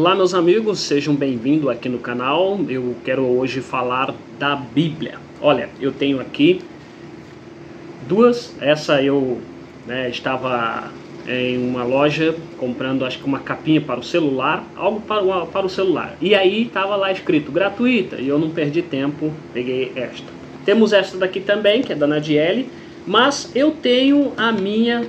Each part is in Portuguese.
Olá meus amigos, sejam bem-vindos aqui no canal. Eu quero hoje falar da Bíblia. Olha, eu tenho aqui duas. Essa eu né, estava em uma loja comprando acho que uma capinha para o celular, algo para o, para o celular. E aí estava lá escrito gratuita e eu não perdi tempo, peguei esta. Temos esta daqui também, que é da Nadiele, mas eu tenho a minha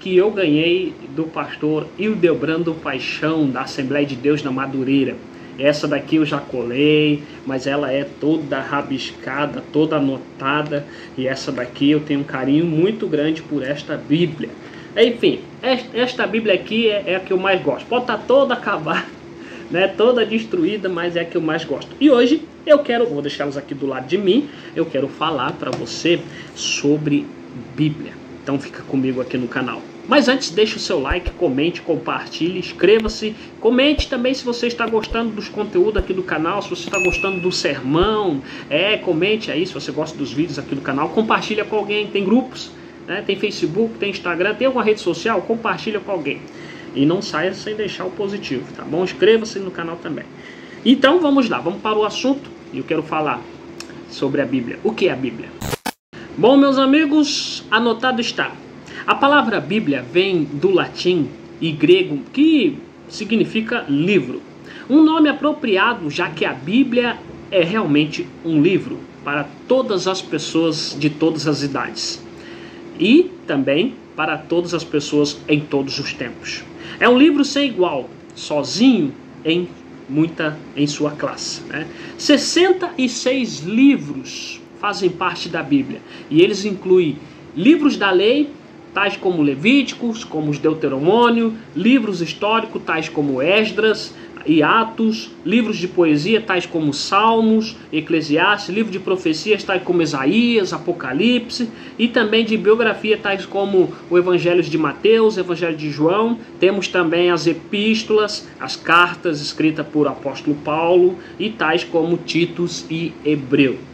que eu ganhei do pastor Hildebrando Paixão, da Assembleia de Deus na Madureira. Essa daqui eu já colei, mas ela é toda rabiscada, toda anotada. E essa daqui eu tenho um carinho muito grande por esta Bíblia. Enfim, esta Bíblia aqui é, é a que eu mais gosto. Pode estar toda acabada, né, toda destruída, mas é a que eu mais gosto. E hoje eu quero, vou deixá-los aqui do lado de mim, eu quero falar para você sobre Bíblia. Então fica comigo aqui no canal. Mas antes, deixe o seu like, comente, compartilhe, inscreva-se. Comente também se você está gostando dos conteúdos aqui do canal, se você está gostando do sermão. É, comente aí se você gosta dos vídeos aqui do canal. Compartilha com alguém, tem grupos, né? tem Facebook, tem Instagram, tem alguma rede social, compartilha com alguém. E não saia sem deixar o positivo, tá bom? Inscreva-se no canal também. Então vamos lá, vamos para o assunto. Eu quero falar sobre a Bíblia. O que é a Bíblia? Bom, meus amigos, anotado está. A palavra Bíblia vem do latim e grego, que significa livro. Um nome apropriado, já que a Bíblia é realmente um livro para todas as pessoas de todas as idades e também para todas as pessoas em todos os tempos. É um livro sem igual, sozinho em muita em sua classe. Né? 66 livros fazem parte da Bíblia. E eles incluem livros da lei, tais como Levíticos, como os Deuteronômio, livros históricos, tais como Esdras e Atos, livros de poesia, tais como Salmos, Eclesiastes, livro de profecias, tais como Isaías, Apocalipse, e também de biografia, tais como o Evangelho de Mateus, o Evangelho de João. Temos também as epístolas, as cartas escritas por apóstolo Paulo, e tais como Titos e Hebreu.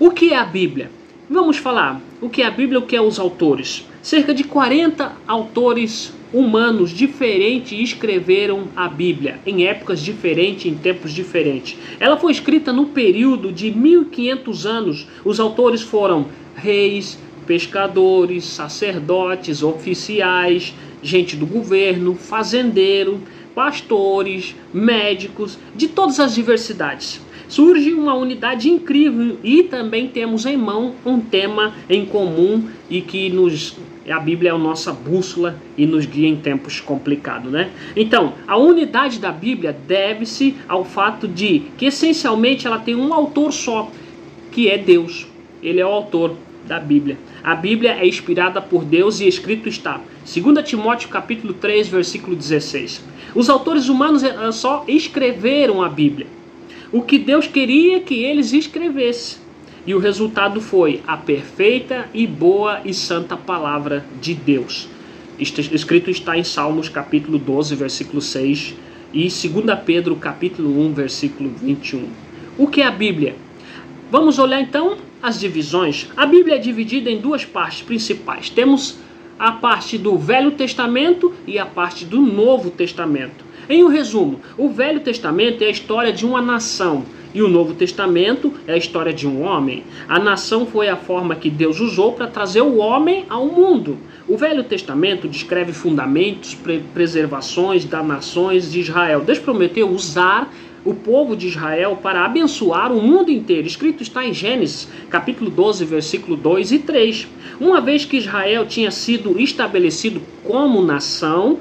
O que é a Bíblia? Vamos falar o que é a Bíblia, o que é os autores. Cerca de 40 autores humanos diferentes escreveram a Bíblia em épocas diferentes, em tempos diferentes. Ela foi escrita no período de 1500 anos. Os autores foram reis, pescadores, sacerdotes, oficiais, gente do governo, fazendeiro, pastores, médicos, de todas as diversidades surge uma unidade incrível e também temos em mão um tema em comum e que nos a Bíblia é a nossa bússola e nos guia em tempos complicados, né? Então, a unidade da Bíblia deve-se ao fato de que essencialmente ela tem um autor só, que é Deus. Ele é o autor da Bíblia. A Bíblia é inspirada por Deus e escrito está. 2 Timóteo capítulo 3, versículo 16. Os autores humanos eh, só escreveram a Bíblia o que Deus queria que eles escrevessem. E o resultado foi a perfeita e boa e santa palavra de Deus. Escrito está em Salmos capítulo 12, versículo 6 e 2 Pedro capítulo 1, versículo 21. O que é a Bíblia? Vamos olhar então as divisões. A Bíblia é dividida em duas partes principais. Temos a parte do Velho Testamento e a parte do Novo Testamento. Em um resumo, o Velho Testamento é a história de uma nação e o Novo Testamento é a história de um homem. A nação foi a forma que Deus usou para trazer o homem ao mundo. O Velho Testamento descreve fundamentos, preservações das nações de Israel. Deus prometeu usar o povo de Israel para abençoar o mundo inteiro. Escrito está em Gênesis, capítulo 12, versículo 2 e 3. Uma vez que Israel tinha sido estabelecido como nação,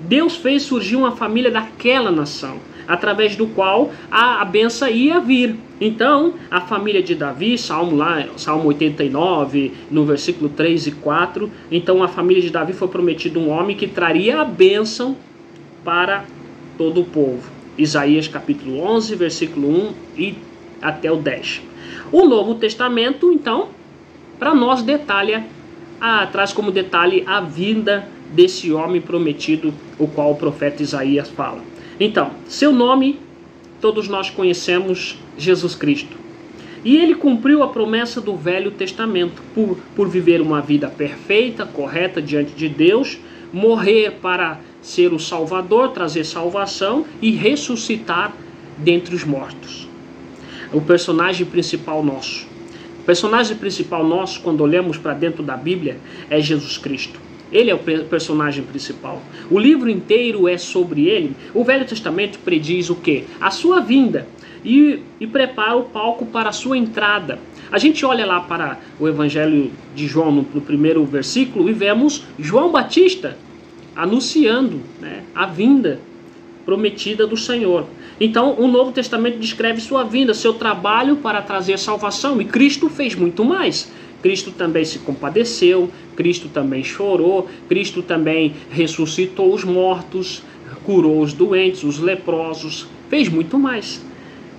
Deus fez surgir uma família daquela nação, através do qual a, a benção ia vir. Então, a família de Davi, Salmo lá, Salmo 89, no versículo 3 e 4, então a família de Davi foi prometido um homem que traria a bênção para todo o povo. Isaías capítulo 11, versículo 1 e até o 10. O Novo Testamento, então, para nós detalha, a, traz como detalhe a vinda desse homem prometido, o qual o profeta Isaías fala. Então, seu nome, todos nós conhecemos Jesus Cristo. E ele cumpriu a promessa do Velho Testamento por, por viver uma vida perfeita, correta diante de Deus, morrer para ser o Salvador, trazer salvação e ressuscitar dentre os mortos. O personagem principal nosso. O personagem principal nosso, quando olhamos para dentro da Bíblia, é Jesus Cristo. Ele é o personagem principal. O livro inteiro é sobre ele. O Velho Testamento prediz o que? A sua vinda e, e prepara o palco para a sua entrada. A gente olha lá para o Evangelho de João, no, no primeiro versículo, e vemos João Batista anunciando né, a vinda prometida do Senhor. Então, o Novo Testamento descreve sua vinda, seu trabalho para trazer salvação, e Cristo fez muito mais. Cristo também se compadeceu, Cristo também chorou, Cristo também ressuscitou os mortos, curou os doentes, os leprosos, fez muito mais.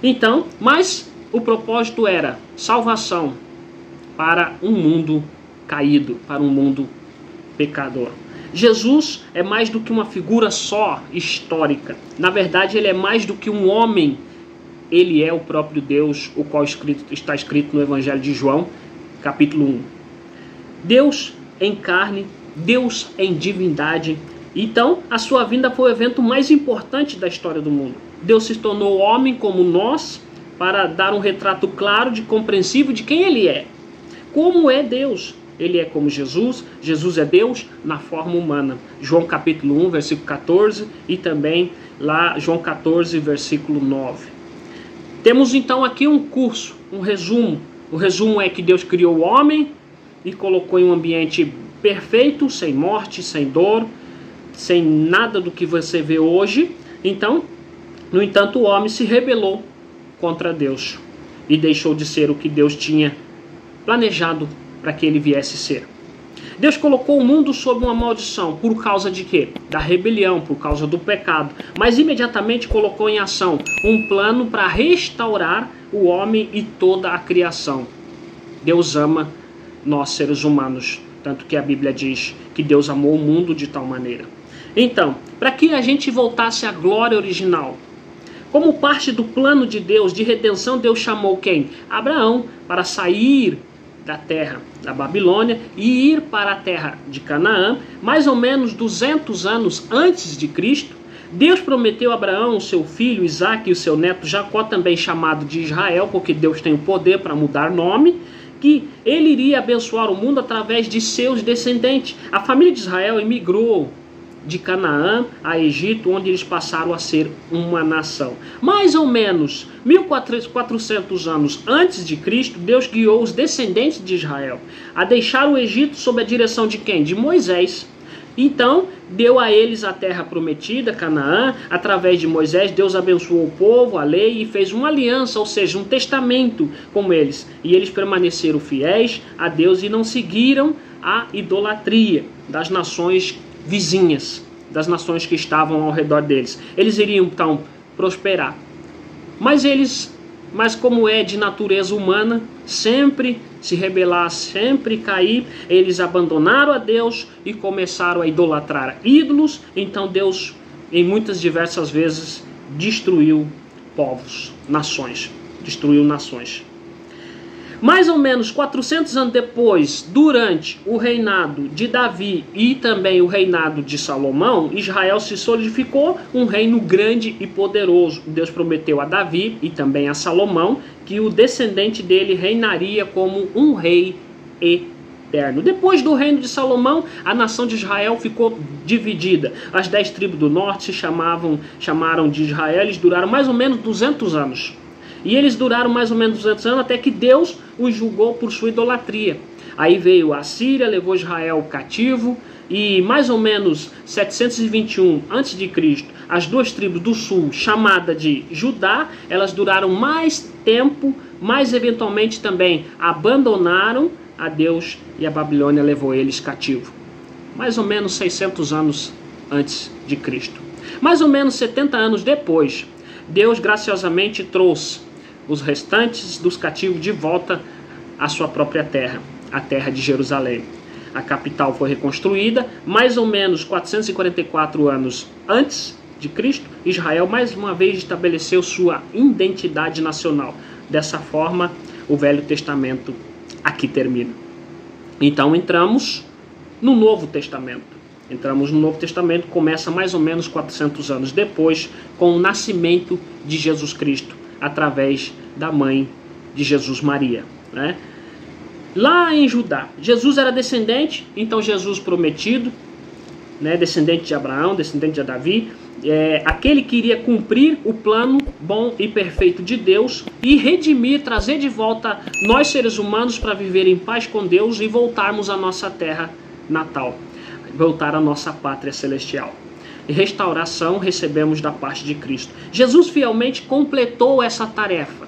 Então, mas o propósito era salvação para um mundo caído, para um mundo pecador. Jesus é mais do que uma figura só histórica. Na verdade, ele é mais do que um homem. Ele é o próprio Deus, o qual está escrito no Evangelho de João, capítulo 1. Deus em carne, Deus em divindade. Então, a sua vinda foi o evento mais importante da história do mundo. Deus se tornou homem como nós para dar um retrato claro de compreensível de quem ele é. Como é Deus? Ele é como Jesus, Jesus é Deus na forma humana. João capítulo 1, versículo 14 e também lá João 14, versículo 9. Temos então aqui um curso, um resumo o resumo é que Deus criou o homem e colocou em um ambiente perfeito, sem morte, sem dor, sem nada do que você vê hoje. Então, no entanto, o homem se rebelou contra Deus e deixou de ser o que Deus tinha planejado para que ele viesse ser. Deus colocou o mundo sob uma maldição por causa de quê? Da rebelião, por causa do pecado. Mas imediatamente colocou em ação um plano para restaurar o homem e toda a criação. Deus ama nós seres humanos, tanto que a Bíblia diz que Deus amou o mundo de tal maneira. Então, para que a gente voltasse à glória original, como parte do plano de Deus de redenção, Deus chamou quem? Abraão para sair da terra da Babilônia e ir para a terra de Canaã, mais ou menos 200 anos antes de Cristo. Deus prometeu a Abraão, seu filho Isaac e o seu neto Jacó, também chamado de Israel, porque Deus tem o poder para mudar nome, que ele iria abençoar o mundo através de seus descendentes. A família de Israel emigrou de Canaã a Egito, onde eles passaram a ser uma nação. Mais ou menos 1400 anos antes de Cristo, Deus guiou os descendentes de Israel a deixar o Egito sob a direção de quem? De Moisés. Então, deu a eles a terra prometida, Canaã, através de Moisés, Deus abençoou o povo, a lei e fez uma aliança, ou seja, um testamento com eles. E eles permaneceram fiéis a Deus e não seguiram a idolatria das nações vizinhas, das nações que estavam ao redor deles. Eles iriam então prosperar. Mas eles, mas como é de natureza humana, sempre se rebelar, sempre cair, eles abandonaram a Deus e começaram a idolatrar ídolos. Então Deus, em muitas diversas vezes, destruiu povos, nações, destruiu nações. Mais ou menos 400 anos depois, durante o reinado de Davi e também o reinado de Salomão, Israel se solidificou um reino grande e poderoso. Deus prometeu a Davi e também a Salomão que o descendente dele reinaria como um rei eterno. Depois do reino de Salomão, a nação de Israel ficou dividida. As dez tribos do norte se chamavam, chamaram de Israel, eles duraram mais ou menos 200 anos. E eles duraram mais ou menos 200 anos até que Deus os julgou por sua idolatria. Aí veio a Síria, levou Israel cativo e mais ou menos 721 a.C., as duas tribos do sul, chamada de Judá, elas duraram mais tempo, mas eventualmente também abandonaram a Deus e a Babilônia levou eles cativo. Mais ou menos 600 anos antes de Cristo. Mais ou menos 70 anos depois, Deus graciosamente trouxe os restantes dos cativos de volta à sua própria terra, a terra de Jerusalém. A capital foi reconstruída mais ou menos 444 anos antes de Cristo. Israel mais uma vez estabeleceu sua identidade nacional. Dessa forma, o Velho Testamento aqui termina. Então entramos no Novo Testamento. entramos no Novo Testamento, começa mais ou menos 400 anos depois, com o nascimento de Jesus Cristo, através da mãe de Jesus Maria. Né? Lá em Judá, Jesus era descendente, então Jesus prometido, né, descendente de Abraão, descendente de Davi, é, aquele que iria cumprir o plano bom e perfeito de Deus e redimir, trazer de volta nós seres humanos para viver em paz com Deus e voltarmos à nossa terra natal, voltar à nossa pátria celestial. Restauração recebemos da parte de Cristo. Jesus fielmente completou essa tarefa.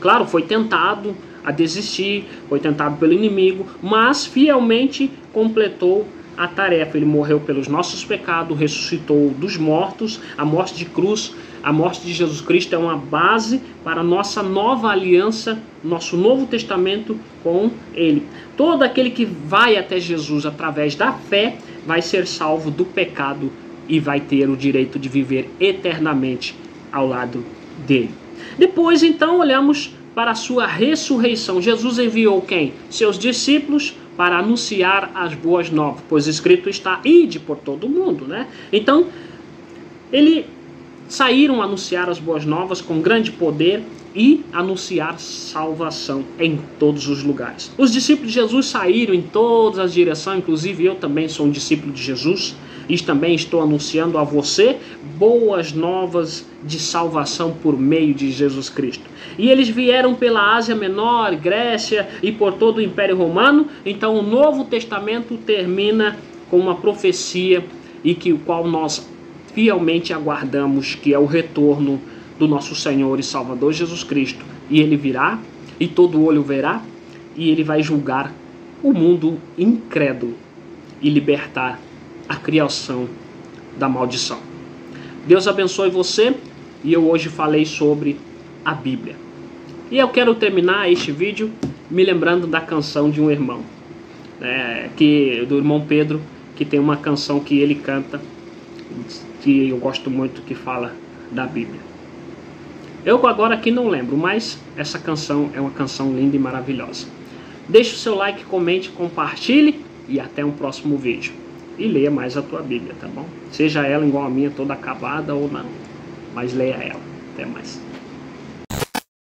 Claro, foi tentado a desistir, foi tentado pelo inimigo, mas fielmente completou a tarefa. Ele morreu pelos nossos pecados, ressuscitou dos mortos. A morte de cruz, a morte de Jesus Cristo é uma base para nossa nova aliança, nosso novo testamento com Ele. Todo aquele que vai até Jesus através da fé vai ser salvo do pecado e vai ter o direito de viver eternamente ao lado dele. Depois, então, olhamos para a sua ressurreição. Jesus enviou quem? Seus discípulos para anunciar as boas novas, pois escrito está ide por todo o mundo, né? Então, ele saíram anunciar as boas novas com grande poder e anunciar salvação em todos os lugares. Os discípulos de Jesus saíram em todas as direções, inclusive eu também sou um discípulo de Jesus e também estou anunciando a você boas novas de salvação por meio de Jesus Cristo. E eles vieram pela Ásia Menor, Grécia e por todo o Império Romano. Então o Novo Testamento termina com uma profecia e que o qual nós fielmente aguardamos, que é o retorno do nosso Senhor e Salvador Jesus Cristo. E ele virá, e todo olho verá, e ele vai julgar o mundo incrédulo e libertar a criação da maldição. Deus abençoe você e eu hoje falei sobre a Bíblia. E eu quero terminar este vídeo me lembrando da canção de um irmão, né, que do irmão Pedro, que tem uma canção que ele canta, que eu gosto muito, que fala da Bíblia. Eu agora aqui não lembro, mas essa canção é uma canção linda e maravilhosa. Deixe o seu like, comente, compartilhe e até um próximo vídeo. E leia mais a tua Bíblia, tá bom? Seja ela igual a minha, toda acabada ou não. Mas leia ela. Até mais.